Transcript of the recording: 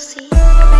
see.